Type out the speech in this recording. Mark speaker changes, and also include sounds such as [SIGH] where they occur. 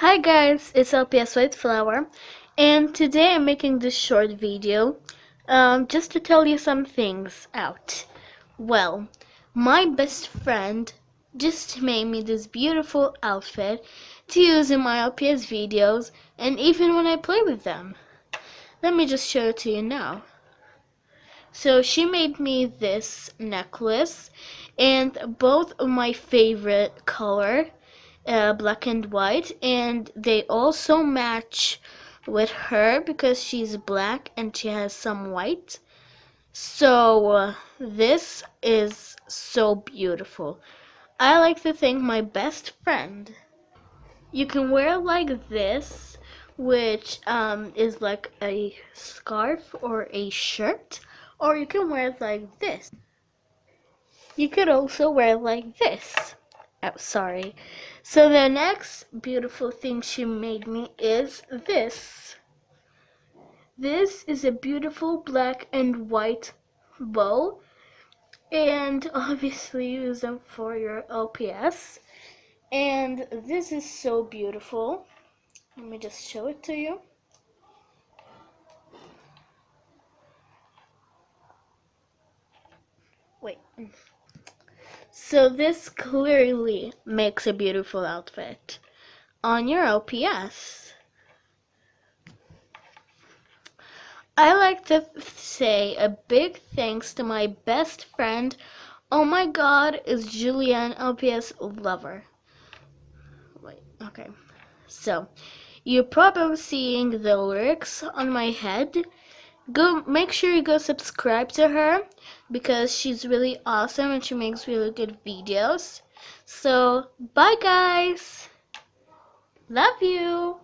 Speaker 1: Hi guys, it's LPS White Flower, and today I'm making this short video um, just to tell you some things out. Well, my best friend just made me this beautiful outfit to use in my LPS videos and even when I play with them. Let me just show it to you now. So she made me this necklace and both of my favorite color uh, black and white and they also match with her because she's black and she has some white. So uh, this is so beautiful. I like to thank my best friend. You can wear like this which um, is like a scarf or a shirt or you can wear it like this. You could also wear it like this Oh, sorry. So the next beautiful thing she made me is this. This is a beautiful black and white bow. And [LAUGHS] obviously use them for your LPS. And this is so beautiful. Let me just show it to you. Wait. So this clearly makes a beautiful outfit on your LPS. I like to say a big thanks to my best friend. Oh my god, is Jillianne LPS lover. Wait, okay. So, you're probably seeing the lyrics on my head go make sure you go subscribe to her because she's really awesome and she makes really good videos. So bye guys. Love you